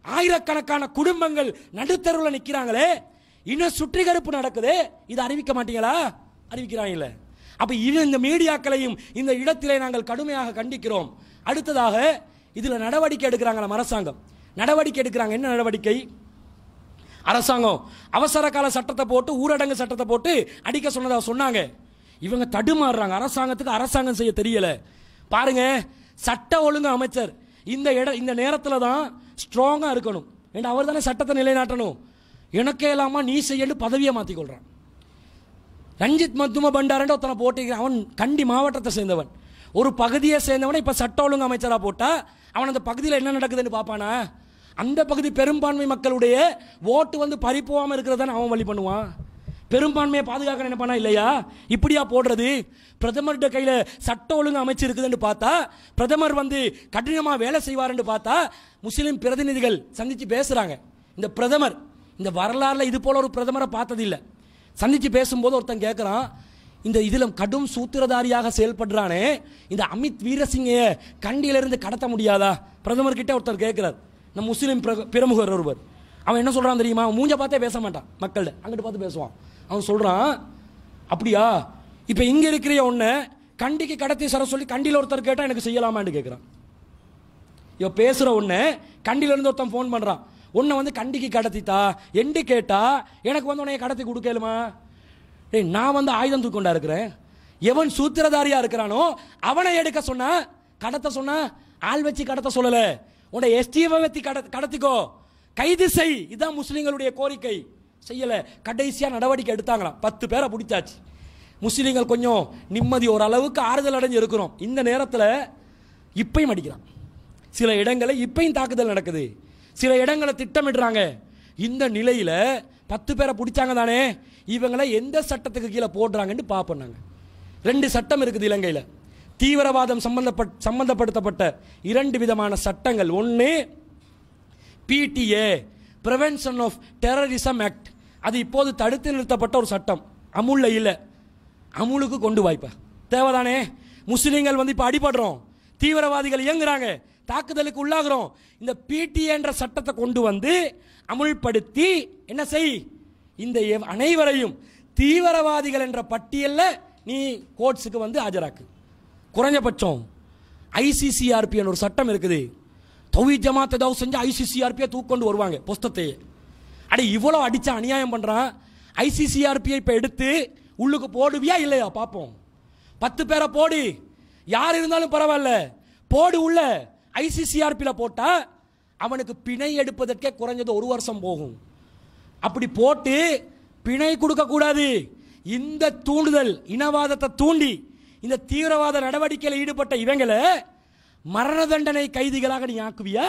ஆயிரக்கணக்கான குடும்பங்கள் நடுத்தருவில் நிற்கிறாங்களே இன்னும் சுற்றிகரிப்பு நடக்குது? இதை அறிவிக்க மாட்டீங்களா? அறிவிக்கிறாங்களே. அப்போ இது இந்த மீடியாக்களையும் இந்த இடத்திலே நாங்கள் கடுமையாக கண்டிக்கிறோம். அடுத்ததாக இதில் நடவடிக்கை எடுக்கிறாங்களா அரசாங்கம் நடவடிக்கை எடுக்கிறாங்க. என்ன நடவடிக்கை? அரசாங்கம் அவசர கால சட்டத்தை போட்டு ஊரடங்கு சட்டத்தை போட்டு அடிக்க சொன்னதாக சொன்னாங்க. இவங்க தடுமாறுறாங்க. அரசாங்கத்துக்கு அரசாங்கம் செய்ய தெரியல. பாருங்க சட்ட ஒழுங்கு அமைச்சர் இந்த இட இந்த நேரத்தில் தான் ஸ்ட்ராங்காக இருக்கணும். ஏன்னா அவர் தானே சட்டத்தை நிலைநாட்டணும். எனக்கே இல்லாமல் நீ செய்யன்னு பதவியை மாற்றிக்கொள்கிறான் ரஞ்சித் மத்தும பண்டாரன் ஒருத்தனை போட்டிருக்கிறான். அவன் கண்டி மாவட்டத்தை சேர்ந்தவன். ஒரு பகுதியை சேர்ந்தவனை இப்போ சட்ட ஒழுங்கு அமைச்சராக போட்டால் அவன் அந்த பகுதியில் என்ன நடக்குதுன்னு பார்ப்பானா அந்த பகுதி பெரும்பான்மை மக்களுடைய ஓட்டு வந்து பறிப்போகாமல் இருக்கிறதான அவன் வழி பண்ணுவான்? பெரும்பான்மையை பாதுகாக்க நினைப்பானா இல்லையா? இப்படியா போடுறது? பிரதமர்கிட்ட கையில் சட்ட ஒழுங்கு அமைச்சு இருக்குதுன்னு பார்த்தா பிரதமர் வந்து கடினமாக வேலை செய்வாருன்னு பார்த்தா முஸ்லீம் பிரதிநிதிகள் சந்தித்து பேசுகிறாங்க இந்த பிரதமர் இந்த வரலாறில் இது போல ஒரு பிரதமரை பார்த்ததில்லை. சந்தித்து பேசும்போது ஒருத்தன் கேட்குறான் இந்த இதில் கடும் சூத்திரதாரியாக செயல்படுறானே இந்த அமித் வீரசிங்கைய கண்டியிலிருந்து கடத்த முடியாதா? பிரதமர்கிட்ட ஒருத்தர் கேட்குறார் நம்ம முஸ்லீம் பிர- பிரமுகர் ஒருவர். அவன் என்ன சொல்கிறான் தெரியுமா? அவன் மூஞ்ச பார்த்தே பேச மாட்டான் மக்கள்கிட்ட. அங்கிட்டு பார்த்து பேசுவான். அவன் சொல்கிறான் அப்படியா? இப்போ இங்கே இருக்கிற ஒன்றை கண்டிக்கு கடத்தி சர சொல்லி கண்டியில் ஒருத்தர் கேட்டால் எனக்கு செய்யலாமான்னு கேட்குறான் இவ பேசுகிற ஒன்று கண்டியிலேருந்து ஒருத்தன் ஃபோன் பண்ணுறான் உன்னை வந்து கண்டிக்கு கடத்தித்தா எண்டு கேட்டா எனக்கு வந்து உன்னைய கடத்தி கொடுக்கலுமா டேய் நான் வந்து ஆயுதம் தூக்கொண்டா இருக்கிறேன். எவன் சூத்திரதாரியாக இருக்கிறானோ அவனை எடுக்க சொன்னா கடத்த சொன்னா ஆள் வச்சு கடத்த சொல்லலை. உன்னை எஸ்டிஎஃப் வச்சு கட கடத்திக்கோ. கைது செய். இதான் முஸ்லீம்களுடைய கோரிக்கை. செய்யலை. கடைசியாக நடவடிக்கை எடுத்தாங்களாம். பத்து பேரை பிடிச்சாச்சு. முஸ்லீம்கள் கொஞ்சம் நிம்மதி ஓரளவுக்கு ஆறுதல் அடைஞ்சு இருக்கிறோம். இந்த நேரத்தில் இப்பையும் அடிக்கிறான் சில இடங்களில் இப்பையும் தாக்குதல் நடக்குது. சில இடங்களை திட்டமிடுறாங்க. இந்த நிலையில் பத்து பேரை பிடிச்சாங்க தானே? இவங்களை எந்த சட்டத்துக்கு கீழே போடுறாங்கன்னு பார்ப்போம் நாங்கள் ரெண்டு சட்டம் இருக்குது இலங்கையில். தீவிரவாதம் சம்பந்தப்பட் சம்பந்தப்படுத்தப்பட்ட இரண்டு விதமான சட்டங்கள். ஒன்று PTA prevention of terrorism act அது இப்போது தடுத்து நிறுத்தப்பட்ட ஒரு சட்டம். அமுல்ல இல்லை. அமுலுக்கு கொண்டு வாய்ப்பா. தேவைதானே? முஸ்லீம்கள் வந்து இப்போ அடிபடுறோம். தீவிரவாதிகள் இயங்குறாங்க. தாக்குதலுக்கு உள்ளாகிறோம். இந்த பிடிஏ என்ற சட்டத்தை கொண்டு வந்து அமுல்படுத்தி என்ன செய்? இந்த எவ்- அனைவரையும் தீவிரவாதிகள் என்ற பட்டியலில் நீ கோர்ட்ஸுக்கு வந்து ஆஜராக்கு. குறைஞ்சபட்சம் ஐசிசிஆர்பி ஒரு சட்டம் இருக்குது. தொவி ஜமாத் ஏதாவது செஞ்சு ஐசிசிஆர்பியை தூக்கொண்டு வருவாங்க புஸ்தத்தையே அடி இவ்வளோ அடிச்சா அநியாயம் பண்ணுறான் ஐசிசிஆர்பியை இப்போ எடுத்து உள்ளுக்கு போடுவியா இல்லையா? பார்ப்போம் பத்து பேரை போடு. யார் இருந்தாலும் பரவாயில்ல. போடு உள்ள. ஐசிசிஆர்பியில் போட்டால் அவனுக்கு பிணை எடுப்பதற்கே குறைஞ்சது ஒரு வருஷம் போகும். அப்படி போட்டு பிணை கொடுக்கக்கூடாது இந்த தூண்டுதல் இனவாதத்தை தூண்டி இந்த தீவிரவாத நடவடிக்கையில் ஈடுபட்ட இவங்களை மரண தண்டனை கைதிகளாக நீ ஆக்குவியா?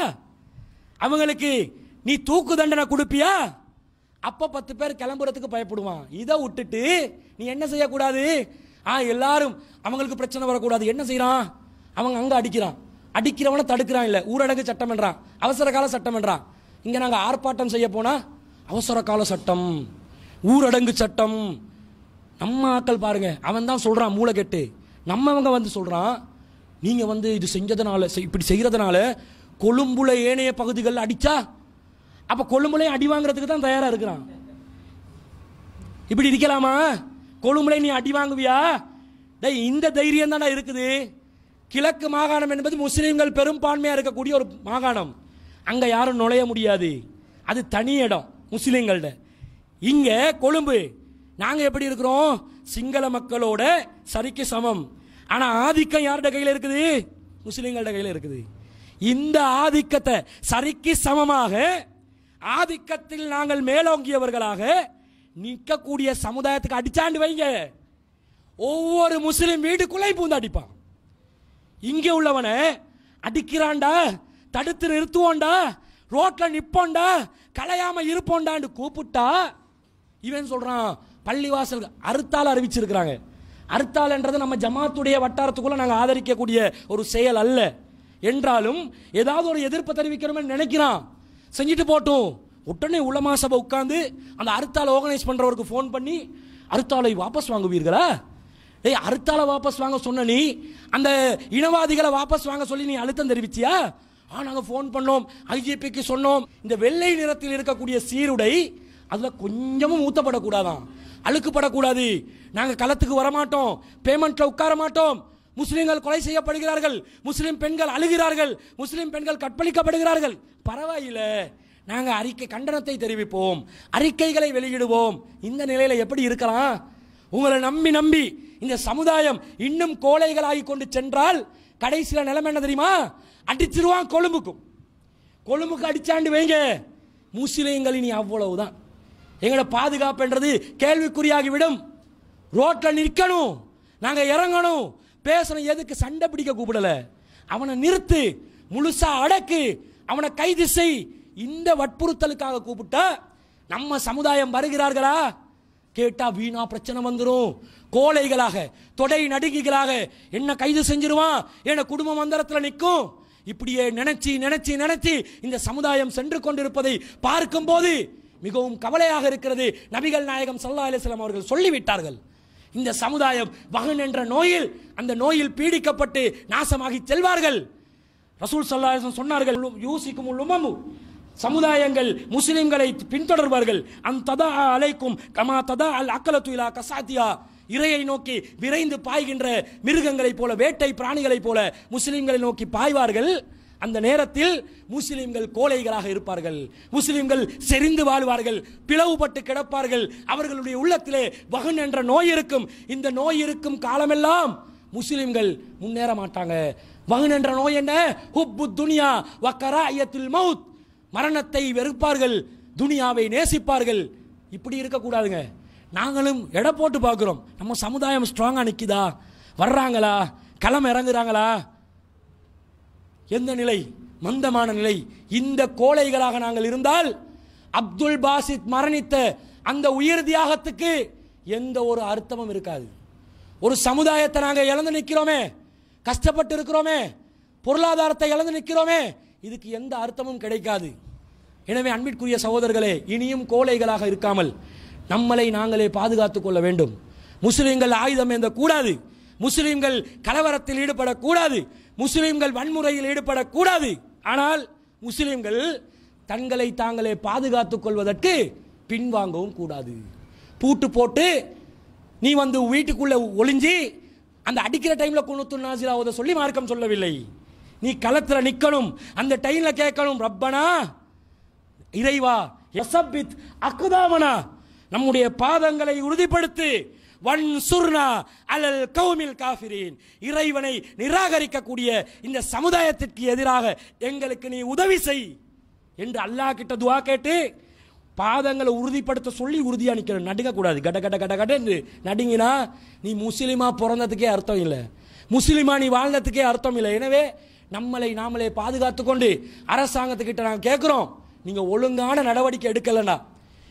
அவங்களுக்கு நீ தூக்கு தண்டனை கொடுப்பியா? அப்போ பத்து பேர் கிளம்புறதுக்கு பயப்படுவான். இதை விட்டுட்டு நீ என்ன செய்யக்கூடாது? ஆ எல்லாரும் அவங்களுக்கு பிரச்சனை வரக்கூடாது. என்ன செய்கிறான் அவங்க அங்கே அடிக்கிறான். அடிக்கிறவனை தடுக்கிறான் இல்லை. ஊரடங்கு சட்டம் என்றான். அவசர கால சட்டம் என்றான். இங்கே நாங்கள் ஆர்ப்பாட்டம் செய்ய போனால் அவசர கால சட்டம் ஊரடங்கு சட்டம். நம்ம ஆக்கள் பாருங்க. அவன் தான் சொல்கிறான் மூளை கெட்டு. நம்மவங்க வந்து சொல்கிறான் நீங்கள் வந்து இது செஞ்சதுனால செய்- இப்படி செய்கிறதுனால கொழும்புல ஏனைய பகுதிகளில் அடித்தா அப்போ கொழும்புலையும் அடி வாங்குறதுக்கு தான் தயாராக இருக்கிறான். இப்படி இருக்கலாமா? கொழும்புல நீ அடி வாங்குவியா? டேய் இந்த தைரியம் தானே இருக்குது. கிழக்கு மாகாணம் என்பது முஸ்லீம்கள் பெரும்பான்மையாக இருக்கக்கூடிய ஒரு மாகாணம். அங்கே யாரும் நுழைய முடியாது. அது தனி இடம் முஸ்லீம்கள்ட. இங்கே கொழும்பு. நாங்கள் எப்படி இருக்கிறோம்? சிங்கள மக்களோட சரிக்கு சமம். ஆனால் ஆதிக்கம் யார்கிட்ட கையில் இருக்குது? முஸ்லீம்கள்ட கையில் இருக்குது. இந்த ஆதிக்கத்தை சரிக்கு சமமாக ஆதிக்கத்தில் நாங்கள் மேலோங்கியவர்களாக நிற்கக்கூடிய சமுதாயத்துக்கு அடிச்சாண்டு வைங்க. ஒவ்வொரு முஸ்லீம் வீட்டுக்குள்ளே பூந்து அடிப்பான். இங்கே உள்ளவனை அடிக்கிறான்டா தடுத்து நிறுத்துவோண்டா ரோட்டில் நிற்போண்டா கலையாமல் இருப்போண்டான்னு கூப்பிட்டா இவன் சொல்கிறான் பள்ளிவாசல் அறுத்தால் அறிவிச்சிருக்கிறாங்க. அறுத்தால்ன்றது நம்ம ஜமாத்துடைய வட்டாரத்துக்குள்ள நாங்கள் ஆதரிக்கக்கூடிய ஒரு செயல் அல்ல. என்றாலும் ஏதாவது ஒரு எதிர்ப்பு தெரிவிக்கணும்னு நினைக்கிறான். செஞ்சுட்டு போட்டும். உடனே உலமா சபை உட்காந்து அந்த அறுத்தால் ஆர்கனைஸ் பண்ணுறவருக்கு ஃபோன் பண்ணி அறுத்தாலை வாபஸ் வாங்குவீர்களா? டேய் அறுத்தால வாபஸ் வாங்க சொன்ன நீ அந்த இனவாதிகளை வாபஸ் வாங்க சொல்லி நீ அழுத்தம் தெரிவிச்சியா? ஆ நாங்கள் ஃபோன் பண்ணோம். ஐஜிபிக்கு சொன்னோம். இந்த வெள்ளை நிறத்தில் இருக்கக்கூடிய சீருடை அதில் கொஞ்சமும் ஊத்தப்படக்கூடாதாம் அழுக்குப்படக்கூடாது. நாங்கள் களத்துக்கு வரமாட்டோம். பேமெண்ட்டில் உட்கார மாட்டோம். முஸ்லீம்கள் கொலை செய்யப்படுகிறார்கள். முஸ்லீம் பெண்கள் அழுகிறார்கள். முஸ்லீம் பெண்கள் கற்பழிக்கப்படுகிறார்கள். பரவாயில்லை. நாங்கள் அறிக்கை கண்டனத்தை தெரிவிப்போம். அறிக்கைகளை வெளியிடுவோம். இந்த நிலையில் எப்படி இருக்கலாம்? உங்களை நம்பி நம்பி இந்த சமுதாயம் இன்னும் கோழைகளாகி கொண்டு சென்றால் கடைசியில் நிலைமை என்ன தெரியுமா? அடிச்சிருவான் கொழும்புக்கும். கொழும்புக்கு அடிச்சாண்டு வைங்க. முஸ்லீம்கள் இனி அவ்வளவுதான். எங்களோட பாதுகாப்புன்றது கேள்விக்குறியாகிவிடும். ரோட்டில் நிற்கணும். நாங்கள் இறங்கணும். பேசணும். எதுக்கு சண்டை பிடிக்க கூப்பிடல? அவனை நிறுத்து. முழுசா அடக்கு. அவனை கைது செய். இந்த வற்புறுத்தலுக்காக கூப்பிட்டா நம்ம சமுதாயம் வருகிறார்களா? கேட்டா வீணா பிரச்சனை வந்துடும் கோழைகளாக தொடை நடுங்கிகளாக என்ன கைது செஞ்சிருவான்? என்ன குடும்பம் மந்திரத்தில் நிற்கும்? இப்படியே நினைச்சு நினைச்சு நினைச்சு இந்த சமுதாயம் சென்று கொண்டிருப்பதை பார்க்கும்போது மிகவும் கவலையாக இருக்கிறது. நபிகள் நாயகம் சல்லா அலிஸ்லாம் அவர்கள் சொல்லிவிட்டார்கள். இந்த சமுதாயம் வகன் என்ற நோயில் அந்த நோயில் பீடிக்கப்பட்டு நாசமாகி செல்வார்கள். ரசூல் சல்லா சொன்னார்கள் யூசிக்கும் உள்ளுமம் சமுதாயங்கள் முஸ்லிம்களை பின்தொடர்வார்கள். அந்த ததா அலைக்கும் கமா ததா அல் அக்கலத்துலா கசாத்தியா. இரையை நோக்கி விரைந்து பாய்கின்ற மிருகங்களைப் போல வேட்டை பிராணிகளைப் போல முஸ்லிம்களை நோக்கி பாய்வார்கள். அந்த நேரத்தில் முஸ்லிம்கள் கோழைகளாக இருப்பார்கள். முஸ்லிம்கள் செறிந்து வாழ்வார்கள் பிளவுபட்டு கிடப்பார்கள். அவர்களுடைய உள்ளத்திலே வகன் என்ற நோய் இருக்கும். இந்த நோய் இருக்கும் காலமெல்லாம் முஸ்லிம்கள் முன்னேற மாட்டாங்க. வகன் என்ற நோய் என்ன? ஹுப்பு துனியா வக்கரா ஐயத்துல் மவுத். மரணத்தை வெறுப்பார்கள் துனியாவை நேசிப்பார்கள். இப்படி இருக்கக்கூடாதுங்க. நாங்களும் எடை போட்டு பார்க்குறோம். நம்ம சமுதாயம் ஸ்ட்ராங்காக நிற்கிதா வர்றாங்களா? களம் இறங்குறாங்களா? எந்த நிலை? மந்தமான நிலை. இந்த கோழைகளாக நாங்கள் இருந்தால் அப்துல் பாசித் மரணித்த அந்த உயிர் தியாகத்துக்கு எந்த ஒரு அர்த்தமும் இருக்காது. ஒரு சமுதாயத்தை நாங்கள் இழந்து நிற்கிறோமே கஷ்டப்பட்டு இருக்கிறோமே பொருளாதாரத்தை இழந்து நிற்கிறோமே இதுக்கு எந்த அர்த்தமும் கிடைக்காது. எனவே அன்பிற்குரிய சகோதரர்களே இனியும் கோழைகளாக இருக்காமல் நம்மளை நாங்களே பாதுகாத்துக் கொள்ள வேண்டும். முஸ்லீம்கள் ஆயுதம் ஏந்த கூடாது முஸ்லீம்கள் கலவரத்தில் ஈடுபடக்கூடாது. முஸ்லிம்கள் வன்முறையில் ஈடுபடக்கூடாது. ஆனால் முஸ்லிம்கள் தங்களை தாங்களே பாதுகாத்துக் கொள்வதற்கு பின்வாங்கவும் கூடாது. பூட்டு போட்டு நீ வந்து வீட்டுக்குள்ளே ஒளிஞ்சி அந்த அடிக்கிற டைமில் குணுத்து நாசிலா ஓத சொல்லி மார்க்கம் சொல்லவில்லை. நீ களத்தில் நிற்கணும் அந்த டைமில் கேட்கணும் ரப்பனா இறைவா எசப்பித் அக்குதாமனா நம்முடைய பாதங்களை உறுதிப்படுத்து வன் சுர்னா அலல் கவுமில் காஃபிரீன். இறைவனை நிராகரிக்கக்கூடிய இந்த சமுதாயத்திற்கு எதிராக எங்களுக்கு நீ உதவி செய் என்று அல்லாஹ் கிட்ட துவா கேட்டு பாதங்களை உறுதிப்படுத்த சொல்லி உறுதியாக நிற்கணும் நடுங்கக்கூடாது. கட கட கட கடன்னு நடுங்கினா நீ முஸ்லீமா பிறந்ததுக்கே அர்த்தம் இல்லை. முஸ்லீமா நீ வாழ்ந்ததுக்கே அர்த்தம் இல்லை. எனவே நம்மளை நாமளே பாதுகாத்து கொண்டு அரசாங்கத்துக்கிட்ட நாங்கள் கேட்குறோம் நீங்கள் ஒழுங்கான நடவடிக்கை எடுக்கலன்னா.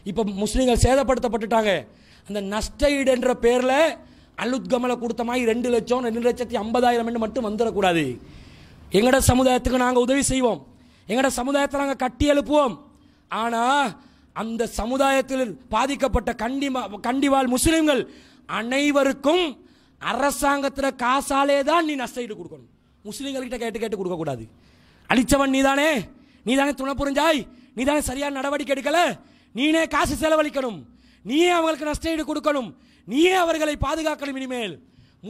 இப்போ முஸ்லீம்கள் சேதப்படுத்தப்பட்டுட்டாங்க. அந்த நஷ்ட ஈடு என்ற பேரில் அலுத்கமலை கொடுத்த மாதிரி ரெண்டு லட்சம் ரெண்டு லட்சத்தி ஐம்பதாயிரம் மட்டும் வந்துடக்கூடாது. எங்கட சமுதாயத்துக்கு நாங்கள் உதவி செய்வோம். எங்கட சமுதாயத்தை நாங்கள் கட்டி எழுப்புவோம். ஆனால் அந்த சமுதாயத்தில் பாதிக்கப்பட்ட கண்டிமா கண்டிவால் முஸ்லீம்கள் அனைவருக்கும் அரசாங்கத்தில் காசாலே தான் நீ நஷ்ட ஈடு கொடுக்கணும். முஸ்லீம்கள்கிட்ட கேட்டு கேட்டு கொடுக்கக்கூடாது அழிச்சவன் நீதானே. நீதானே துணை புரிஞ்சாய். நீதானே சரியான நடவடிக்கை எடுக்கலை. நீனே காசு செலவழிக்கணும். நீயே அவங்களுக்கு நஷ்ட ஈடு கொடுக்கணும். நீயே அவர்களை பாதுகாக்கணும் இனிமேல்.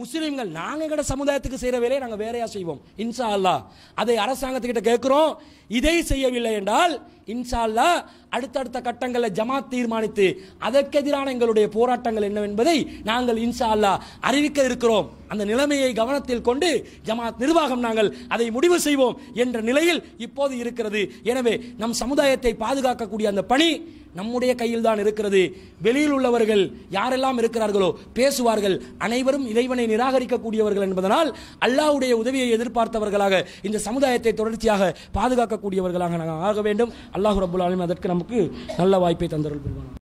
முஸ்லீம்கள் நாங்கள் எங்கட சமுதாயத்துக்கு செய்கிற வேலையை நாங்கள் வேறையாக செய்வோம். இன்சா அல்லா அதை அரசாங்கத்துக்கிட்ட கேட்குறோம். இதை செய்யவில்லை என்றால் இன்ஷால்லா அடுத்தடுத்த கட்டங்களை ஜமாத் தீர்மானித்து அதற்கெதிரான எங்களுடைய போராட்டங்கள் என்னவென்பதை நாங்கள் இன்ஷா அல்லா அறிவிக்க இருக்கிறோம். அந்த நிலைமையை கவனத்தில் கொண்டு ஜமாத் நிர்வாகம் நாங்கள் அதை முடிவு செய்வோம் என்ற நிலையில் இப்போது இருக்கிறது. எனவே நம் சமுதாயத்தை பாதுகாக்கக்கூடிய அந்த பணி நம்முடைய கையில் தான் இருக்கிறது. வெளியில் உள்ளவர்கள் யாரெல்லாம் இருக்கிறார்களோ பேசுவார்கள் அனைவரும் இறைவனை நிராகரிக்கக்கூடியவர்கள் என்பதனால் அல்லாவுடைய உதவியை எதிர்பார்த்தவர்களாக இந்த சமுதாயத்தை தொடர்ச்சியாக பாதுகாக்கக்கூடியவர்களாக நாங்கள் ஆக வேண்டும். அல்லாஹ் ரபுல் ஆலமீன் அதற்கு நமக்கு நல்ல வாய்ப்பை தந்தருள் புரிவான்